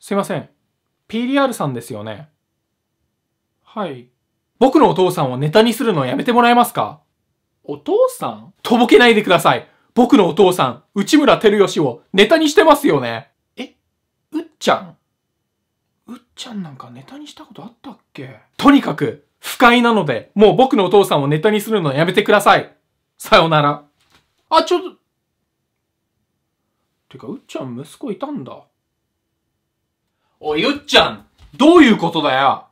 すいません。PDR さんですよね。はい。僕のお父さんをネタにするのやめてもらえますか？お父さん？とぼけないでください。僕のお父さん、内村照義をネタにしてますよね。え？うっちゃん？うっちゃんなんかネタにしたことあったっけ？とにかく、不快なので、もう僕のお父さんをネタにするのやめてください。さよなら。あ、ちょっと。てか、うっちゃん息子いたんだ。おい、うっちゃんどういうことだよ？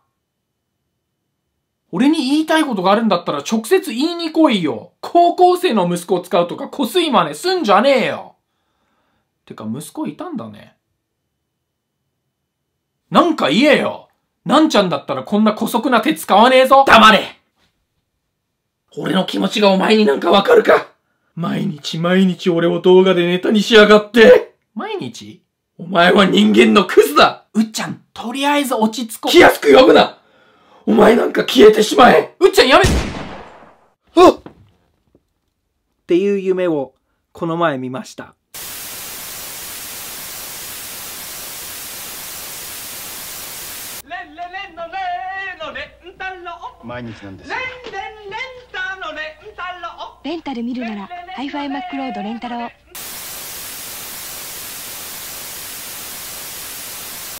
俺に言いたいことがあるんだったら直接言いに来いよ。高校生の息子を使うとかこすい真似すんじゃねえよ。てか息子いたんだね。なんか言えよ。なんちゃんだったらこんな古速な手使わねえぞ。黙れ俺の気持ちがお前になんかわかるか？毎日毎日俺を動画でネタにしやがって。毎日？お前は人間のクズだ。うっちゃん、とりあえず落ち着こう。気安く呼ぶな。お前なんか消えてしまえ。うっちゃんやめあっ！っていう夢をこの前見ました。毎日なんです。レンタル見るならハイファイマックロードレンタロー